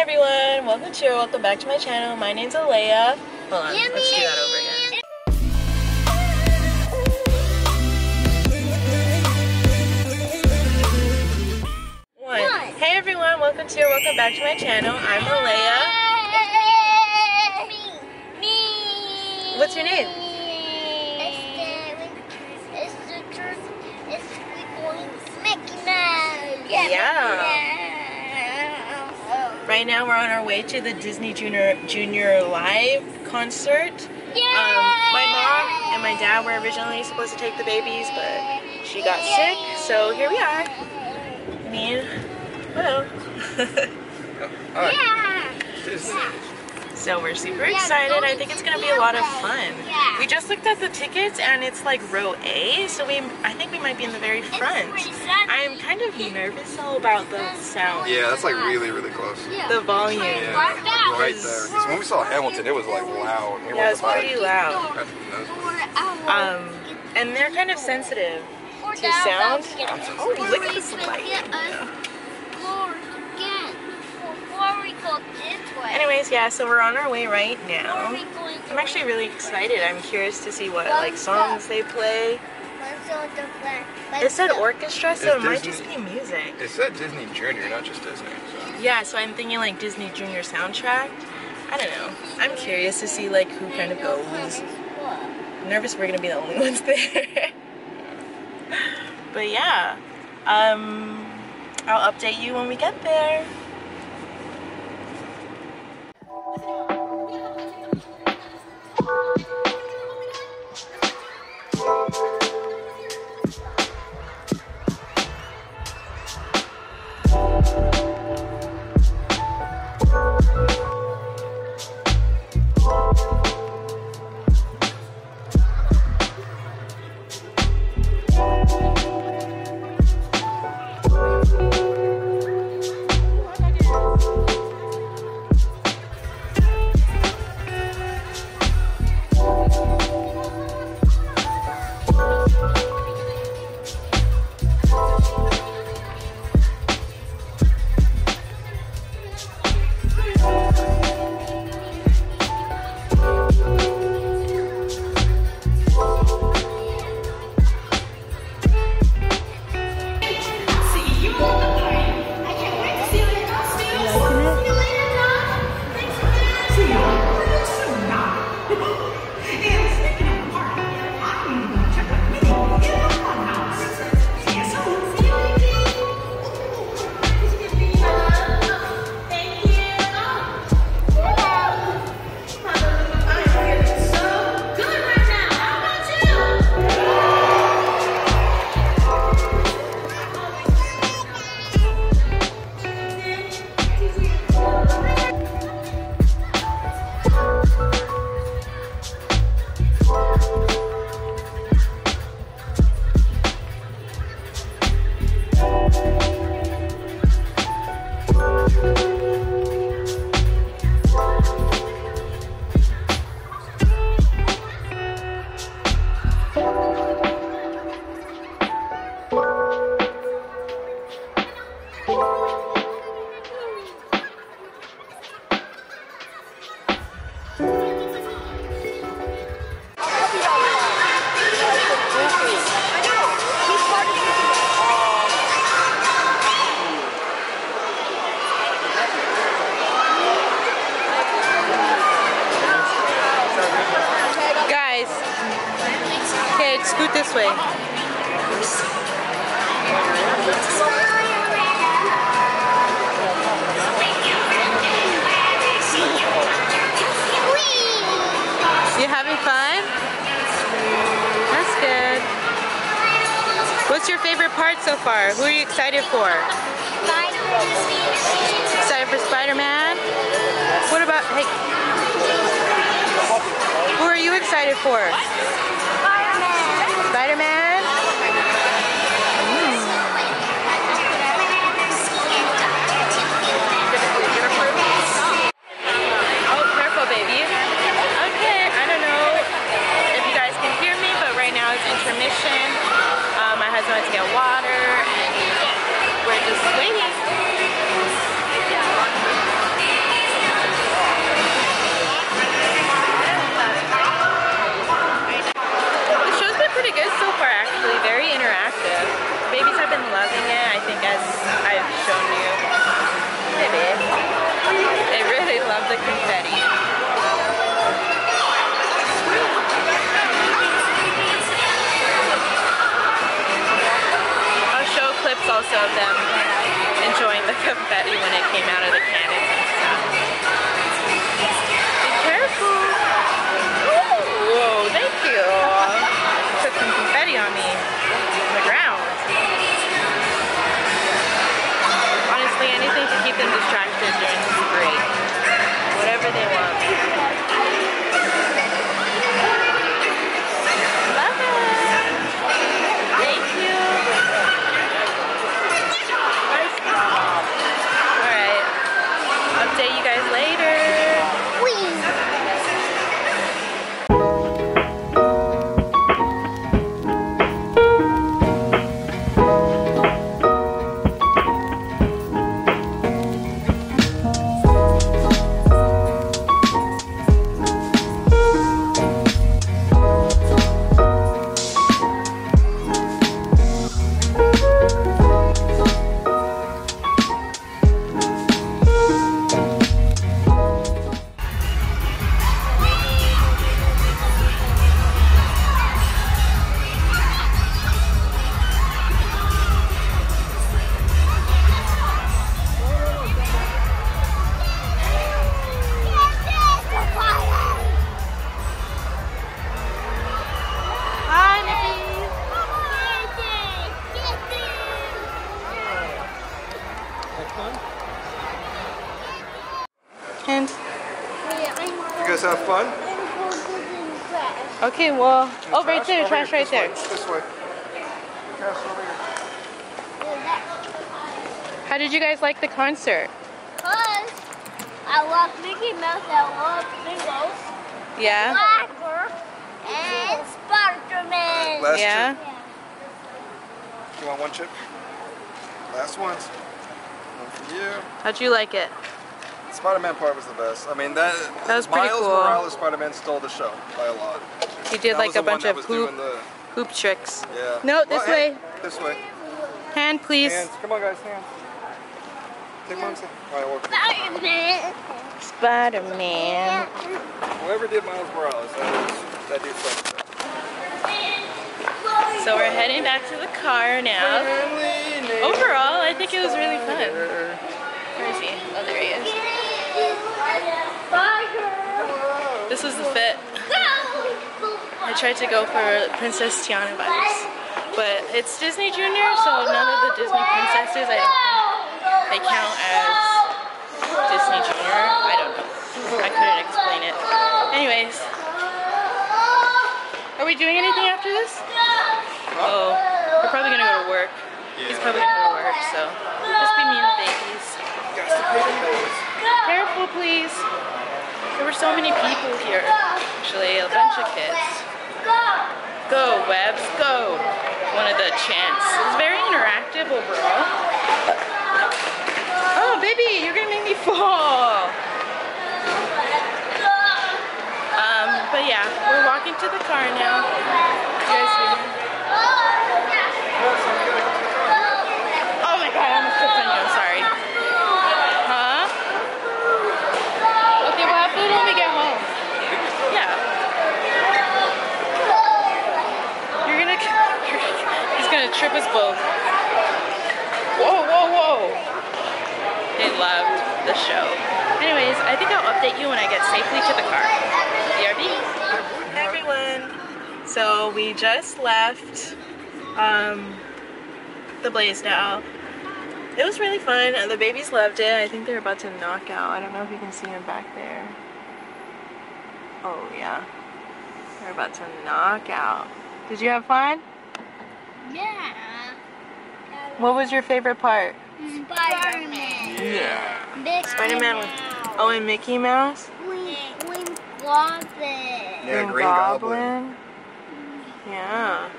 Hi everyone, welcome to or welcome back to my channel. My name's Alaia. Hold on, let's do that over again. One. Hey everyone, welcome to or welcome back to my channel. I'm Alaia. Me. Me. What's your name? Right now we're on our way to the Disney Junior Junior Live concert. Um, my mom and my dad were originally supposed to take the babies, but she got sick, so here we are. Me and well. Yeah. So we're super excited. I think it's gonna be a lot of fun. We just looked at the tickets and it's like row A, so we I think we might be in the very front. I'm kind of nervous though about the sound, Yeah, that's like really, really close. the volume. Yeah, like right there. Because when we saw Hamilton, it was like loud. We Yeah, it's were pretty loud. That's. Um, and they're kind of sensitive to sound. Oh, look at this light. Anyways, yeah, so we're on our way right now. I'm actually really excited. I'm curious to see what like songs they play. It said orchestra, so it might Disney. just be music. It said Disney Junior, not just Disney. So. Yeah, so I'm thinking like Disney Junior soundtrack. I don't know. I'm curious to see like who kind of goes. I'm nervous we're gonna be the only ones there. but yeah, um, I'll update you when we get there. This way. You having fun? That's good. What's your favorite part so far? Who are you excited for? Excited for Spider-Man? What about, hey, who are you excited for? Spider-Man? Confetti when it came out of the cannons and stuff. Be careful. Ooh, whoa, thank you. Put some confetti on me. On the ground. Honestly, anything to keep them distracted during this break. Whatever they want. Love it. Thank you. Nice job. Alright. Update you guys later. And You guys have fun? okay, well, oh, right there, Over trash here, right there. This way. This way. Trash over here. How did you guys like the concert? Cause I love Mickey Mouse, I love Pringles, Yeah. Blacker, and Spider-Man. Last Yeah. chip. You want one chip? Last ones. One for you. How'd you like it? Spider-Man part was the best. I mean, that, That was pretty Miles cool. Morales Spider-Man stole the show by a lot. You did That like a bunch of hoop the, hoop tricks. yeah. No, this Well, hey, way. This way. Hand, please. Hands. Come on, guys. Hands. Take mom's hand. All right, well, Spider-Man. Spider-Man. whoever did Miles Morales, that, was, that dude's like So we're heading back to the car now. Overall, I think it was really fun. Where is he? Oh, there he is. This was the fit. I tried to go for Princess Tiana vibes. But it's Disney Junior, so none of the Disney princesses, I don't think they count as Disney Junior. I don't know. I couldn't explain it. Anyways, are we doing anything after this? Oh, we're probably gonna go to work. He's probably gonna go to work, so just be me and the babies. Guys, to bills. Careful, please. There were so many people here. Actually, a bunch of kids. Go, Webs, go. One of the chants. It was very interactive overall. Oh, baby, you're gonna make me fall. Um, but yeah, we're walking to the car now. You guys see me? Oh my god, I almost tripped on you. I'm sorry. Huh? Okay, we'll have food when we get home. Yeah. You're gonna. He's gonna trip us both. Whoa, whoa, whoa. They loved the show. Anyways, I think I'll update you when I get safely to the car. BRB. Hey everyone. So we just left um, the Blaisdell. It was really fun. The babies loved it. I think they're about to knock out. I don't know if you can see them back there. Oh yeah. They're about to knock out. Did you have fun? Yeah. What was your favorite part? Spider-Man. Yeah. Big Spider-Man with Oh and Mickey Mouse? Green, green Goblin. Yeah, Green Goblin. Yeah.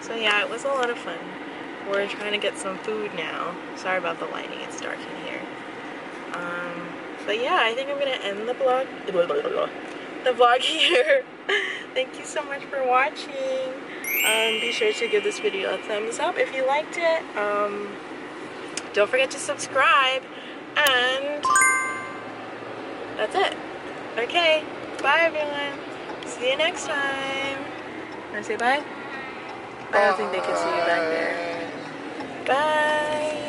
So yeah, it was a lot of fun. We're trying to get some food now. Sorry about the lighting, it's dark in here. Um, but yeah, I think I'm gonna end the vlog the vlog here. Thank you so much for watching. Um, be sure to give this video a thumbs up if you liked it. Um, don't forget to subscribe and that's it. Okay, bye everyone. See you next time. Wanna say bye? I don't think they can see you back there. Bye.